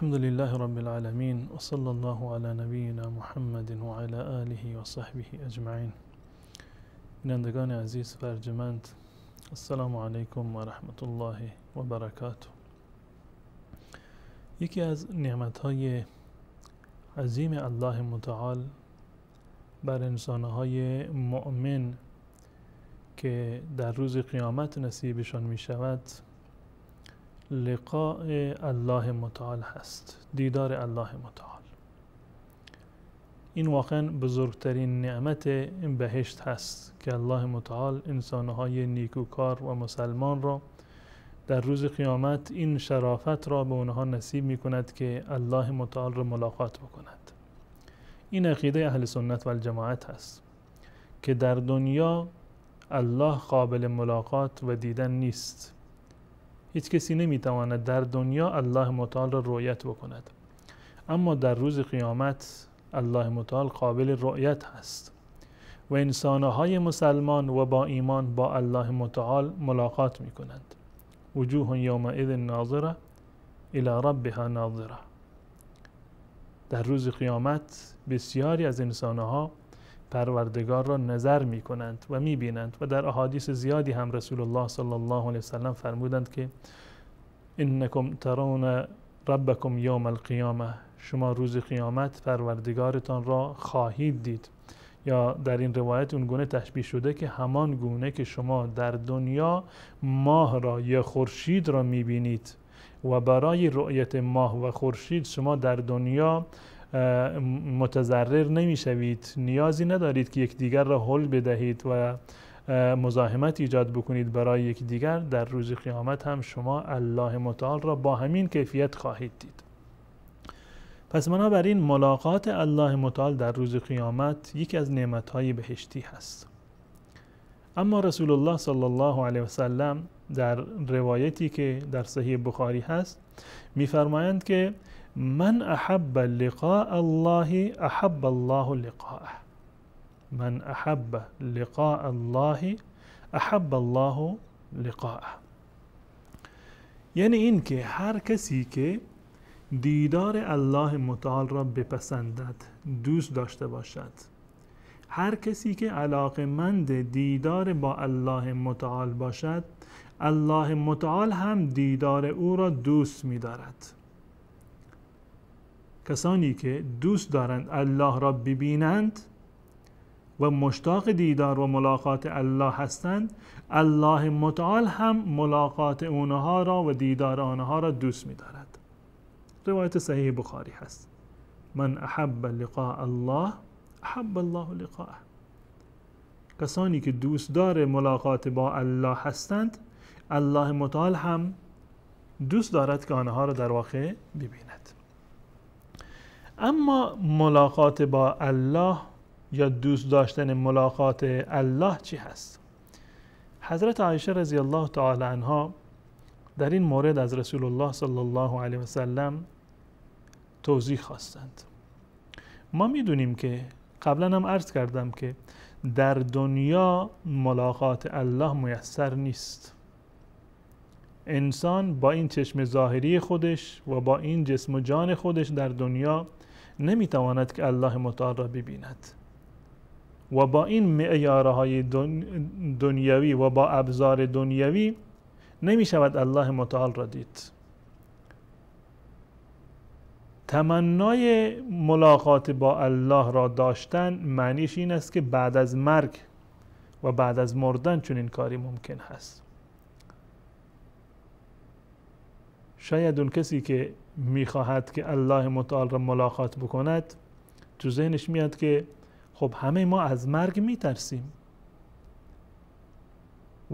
الحمد لله رب العالمين وصلى الله على نبينا محمد وعلى آله وصحبه أجمعين İnandagani aziz ve ercüment Esselamu Aleyküm ve Rahmetullahi ve Berekatuhu Yeki az nimetayı عظیم الله متعال بر انسانهای مؤمن که در روز قیامت نصیبشان می شود لقاء الله متعال هست دیدار الله متعال. این واقعا بزرگترین نعمت بهشت هست که الله متعال انسانهای نیکوکار و مسلمان را در روز قیامت این شرافت را به اونها نصیب می کند که الله متعال را ملاقات بکند. این عقیده اهل سنت و الجماعت هست که در دنیا الله قابل ملاقات و دیدن نیست. هیچ کسی نمی‌تواند در دنیا الله متعال را رؤیت بکند. اما در روز قیامت الله متعال قابل رؤیت هست و انسانهای مسلمان و با ایمان با الله متعال ملاقات می کنند وجوه یومئذ ناظره الى ربها ناظره در روز قیامت بسیاری از انسانها پروردگار را نظر می کنند و می بینند و در احادیث زیادی هم رسول الله صلی الله علیه وسلم فرمودند که انکم ترون ربکم یوم القیامه شما روز قیامت پروردگارتان را خواهید دید. یا در این روایت اون گونه تشبیه شده که همان گونه که شما در دنیا ماه را یا خورشید را می‌بینید و برای رؤیت ماه و خورشید شما در دنیا متضرر نمی‌شوید. نیازی ندارید که یکدیگر را حل بدهید و مزاحمت ایجاد بکنید برای یکدیگر در روز قیامت هم شما الله متعال را با همین کیفیت خواهید دید. پس بنابراین ملاقات الله متعال در روز قیامت یکی از نعمتهای بهشتی هست. اما رسول الله صلی الله علیه وسلم در روایتی که در صحیح بخاری هست میفرمایند که من احب لقاء الله احب الله لقاءه. من احب لقاء الله احب الله لقاءه. یعنی این که هر کسی که دیدار الله متعال را بپسندد دوست داشته باشد. هر کسی که علاقمند دیدار با الله متعال باشد الله متعال هم دیدار او را دوست می دارد کسانی که دوست دارند الله را ببینند و مشتاق دیدار و ملاقات الله هستند الله متعال هم ملاقات اونها را و دیدار آنها را دوست می دارد روایت صحیح بخاری هست. من احب لقاء الله احب الله لقاءه. کسانی که دوست دار ملاقات با الله هستند الله متعال هم دوست دارد که آنها را در واقع ببیند. اما ملاقات با الله یا دوست داشتن ملاقات الله چی هست؟ حضرت عایشه رضی الله تعالی عنها در این مورد از رسول الله صلی الله علیه و سلم توضیح خواستند. ما می‌دونیم که قبلا هم عرض کردم که در دنیا ملاقات الله میسر نیست. انسان با این چشم ظاهری خودش و با این جسم و جان خودش در دنیا نمی‌تواند که الله متعال را ببیند. و با این معیارهای دنیوی و با ابزار دنیوی نمی شود الله متعال را دید. تمنای ملاقات با الله را داشتن معنیش این است که بعد از مرگ و بعد از مردن چون این کاری ممکن هست. شاید اون کسی که می‌خواهد که الله متعال را ملاقات بکند تو ذهنش میاد که خب همه ما از مرگ میترسیم.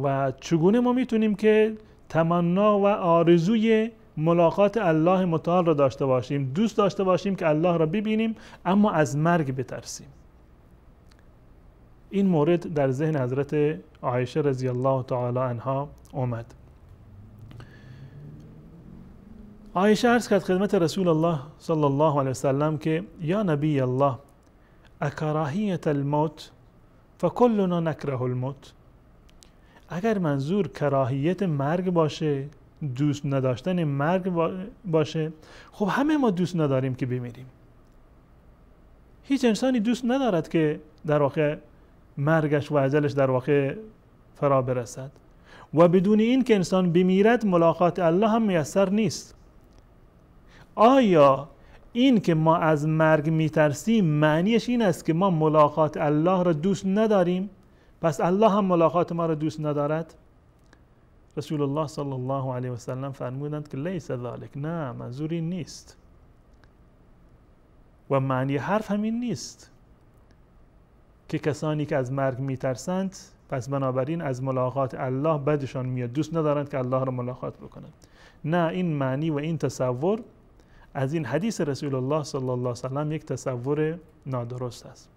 و چگونه ما می‌تونیم که تمنا و آرزوی ملاقات الله متعال را داشته باشیم دوست داشته باشیم که الله را ببینیم اما از مرگ بترسیم. این مورد در ذهن حضرت عایشه رضی الله تعالی عنها اومد آیشه ارز کرد خدمت رسول الله صلی الله علیه وسلم که یا نبی الله اکراهیت الموت فکلنا نکره الموت؟ اگر منظور کراهیت مرگ باشه دوست نداشتن مرگ باشه خب همه ما دوست نداریم که بمیریم. هیچ انسانی دوست ندارد که در واقع مرگش و عجلش در واقع فرا برسد. و بدون این که انسان بمیرد ملاقات الله هم میسر نیست. آیا این که ما از مرگ میترسیم معنیش این است که ما ملاقات الله را دوست نداریم؟ پس الله هم ملاقات ما را دوست ندارد؟ رسول الله صلی الله علیه و سلم فرمودند که لیس ذالک نه منظور این نیست. و معنی حرف همین نیست که کسانی که از مرگ میترسند پس بنابراین از ملاقات الله بدشان میاد. دوست ندارند که الله را ملاقات بکنند. نه این معنی و این تصور از این حدیث رسول الله صلی الله علیه و یک تصور نادرست است.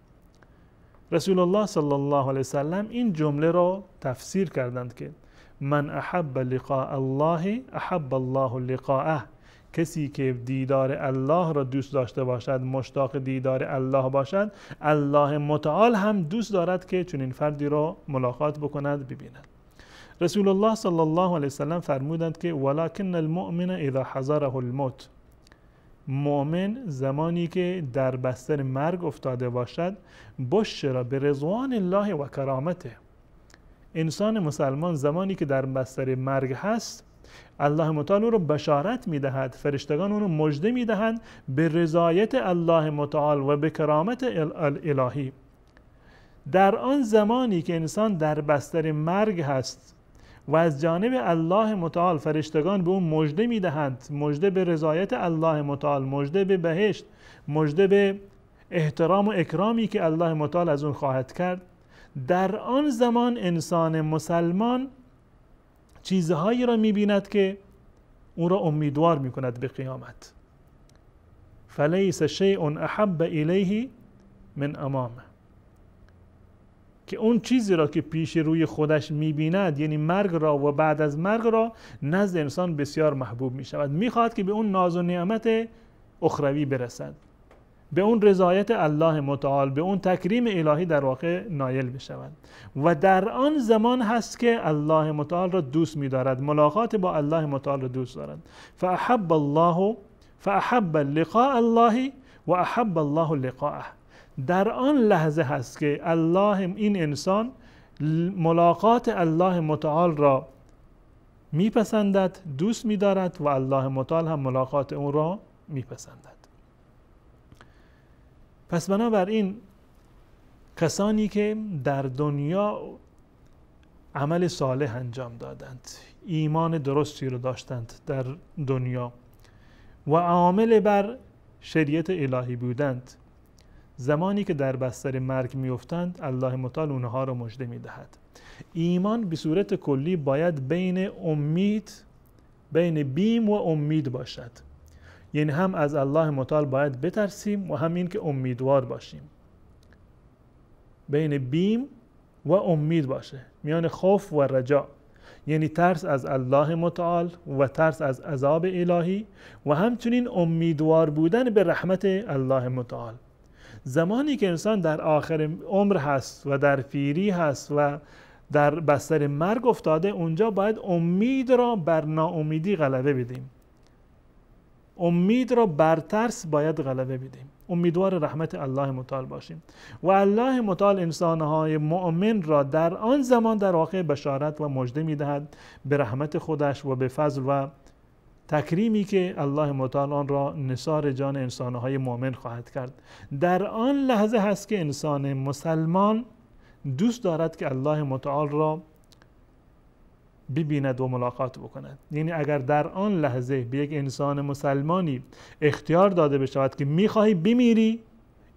رسول الله صلی الله علیه وسلم این جمله را تفسیر کردند که من احب لقاء الله احب الله لقاءه کسی که دیدار الله را دوست داشته باشد مشتاق دیدار الله باشد الله متعال هم دوست دارد که چنین فردی را ملاقات بکند ببیند رسول الله صلی الله علیه وسلم فرمودند که ولکن المؤمن اذا حضره الموت مؤمن زمانی که در بستر مرگ افتاده باشد بشر به رضوان الله و کرامته. انسان مسلمان زمانی که در بستر مرگ هست الله متعال او را بشارت می‌دهد فرشتگان او را مژده می‌دهند به رضایت الله متعال و به کرامت الهی. در آن زمانی که انسان در بستر مرگ هست و از جانب الله متعال فرشتگان به اون مژده می‌دهند. مژده به رضایت الله متعال مژده به بهشت مژده به احترام و اکرامی که الله متعال از اون خواهد کرد. در آن زمان انسان مسلمان چیزهایی را می‌بیند که او را امیدوار می‌کند به قیامت. فلیس شیء احب الیه من امامه که اون چیزی را که پیش روی خودش می‌بیند یعنی مرگ را و بعد از مرگ را نزد انسان بسیار محبوب می شود می‌خواهد که به اون ناز و نعمت اخروی برسد. به اون رضایت الله متعال به اون تکریم الهی در واقع نایل بشود. و در آن زمان هست که الله متعال را دوست می‌دارد. ملاقات با الله متعال را دوست دارد. فاحب الله فاحب لقاء الله و احب الله لقاءه. در آن لحظه هست که الله این انسان ملاقات الله متعال را میپسندد دوست میدارد و الله متعال هم ملاقات اون را میپسندد. پس بنابراین کسانی که در دنیا عمل صالح انجام دادند ایمان درستی رو داشتند در دنیا و عامل بر شریعت الهی بودند زمانی که در بستر مرگ میافتند الله متعال اونها را مژده می‌دهد. ایمان به صورت کلی باید بین امید بین بیم و امید باشد. یعنی هم از الله متعال باید بترسیم و همین که امیدوار باشیم. بین بیم و امید باشه. میان خوف و رجا. یعنی ترس از الله متعال و ترس از عذاب الهی و همچنین امیدوار بودن به رحمت الله متعال. زمانی که انسان در آخر عمر هست و در فیری هست و در بستر مرگ افتاده اونجا باید امید را بر ناامیدی غلبه بدیم. امید را بر ترس باید غلبه بدیم. امیدوار رحمت الله متعال باشیم. و الله متعال انسانهای مؤمن را در آن زمان در واقع بشارت و مژده می‌دهد به رحمت خودش و به فضل و تکریمی که الله متعال آن را نصار جان انسانهای مؤمن خواهد کرد. در آن لحظه هست که انسان مسلمان دوست دارد که الله متعال را ببیند و ملاقات بکند. یعنی اگر در آن لحظه به یک انسان مسلمانی اختیار داده بشود که می‌خواهی بمیری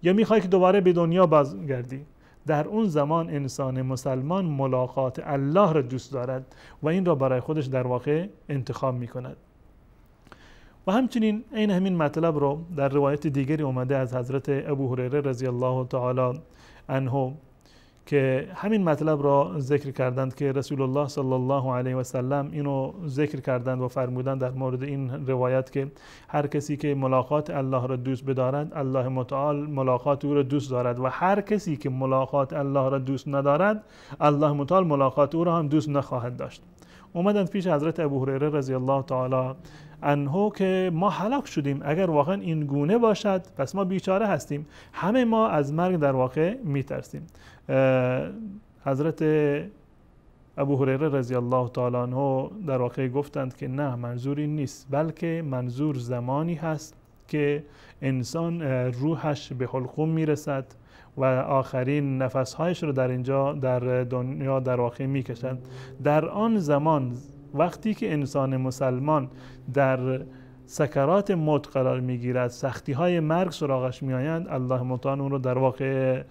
یا می‌خواهی که دوباره به دنیا بازگردی در اون زمان انسان مسلمان ملاقات الله را دوست دارد و این را برای خودش در واقع انتخاب می‌کند. و همچنین این همین مطلب رو در روایت دیگری اومده از حضرت ابو هریره رضی الله تعالی عنه که همین مطلب را ذکر کردند که رسول الله صلی الله علیه و سلم اینو ذکر کردند و فرمودند در مورد این روایت که هر کسی که ملاقات الله را دوست بدارد الله متعال ملاقات او را دوست دارد و هر کسی که ملاقات الله را دوست ندارد الله متعال ملاقات او را هم دوست نخواهد داشت. اومدند پیش حضرت ابو هریره رضی الله تعالی انهو که ما هلاک شدیم. اگر واقعا این گونه باشد پس ما بیچاره هستیم. همه ما از مرگ در واقع میترسیم. حضرت ابو هریره رضی الله تعالی عنه در واقع گفتند که نه منظور نیست بلکه منظور زمانی هست که انسان روحش به حلقوم می‌رسد و آخرین نفسهایش رو در اینجا در دنیا در واقع می‌کشد در آن زمان وقتی که انسان مسلمان در سکرات موت قرار می‌گیرد سختی های مرگ سراغش میآیند الله متعال اون رو در واقع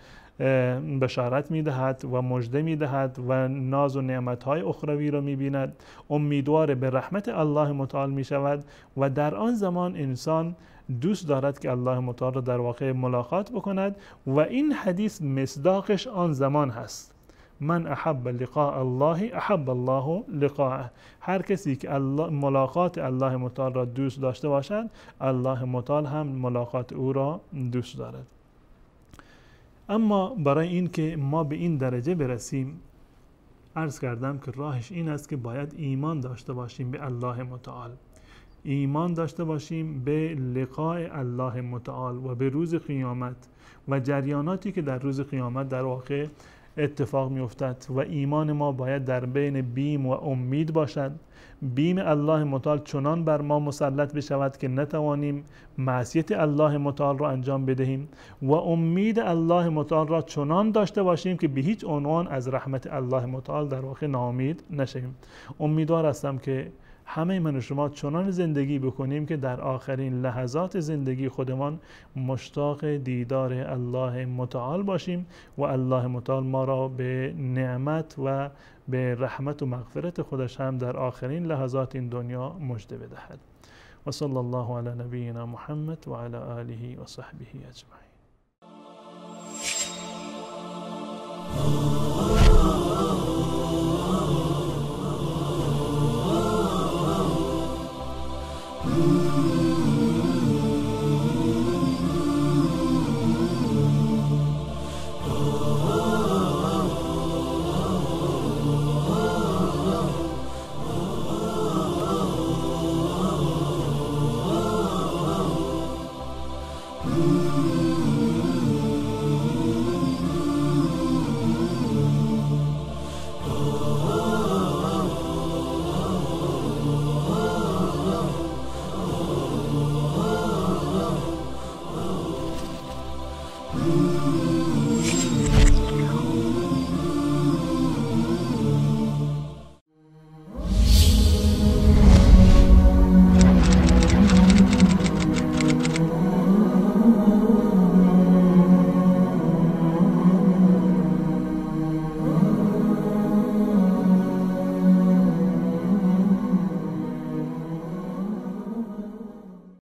بشارت می‌دهد و مژده می‌دهد و ناز و نعمت های اخروی را می‌بیند. امیدوار به رحمت الله متعال می شود و در آن زمان انسان دوست دارد که الله متعال را در واقع ملاقات بکند و این حدیث مصداقش آن زمان هست. من احب لقاء الله احب الله لقاءه. هر کسی که الله ملاقات الله متعال را دوست داشته باشد الله متعال هم ملاقات او را دوست دارد. اما برای اینکه ما به این درجه برسیم عرض کردم که راهش این است که باید ایمان داشته باشیم به الله متعال. ایمان داشته باشیم به لقاء الله متعال و به روز قیامت و جریاناتی که در روز قیامت در واقع اتفاق می افتد و ایمان ما باید در بین بیم و امید باشد. بیم الله متعال چنان بر ما مسلط بشود که نتوانیم معصیت الله متعال را انجام بدهیم و امید الله متعال را چنان داشته باشیم که به هیچ عنوان از رحمت الله متعال در واقع ناامید نشیم امیدوار هستم که همه من و شما چنان زندگی بکنیم که در آخرین لحظات زندگی خودمان مشتاق دیدار الله متعال باشیم و الله متعال ما را به نعمت و به رحمت و مغفرت خودش هم در آخرین لحظات این دنیا مجده بدهد. و صلی الله علی نبینا محمد و علی آله و صحبه اجمعین.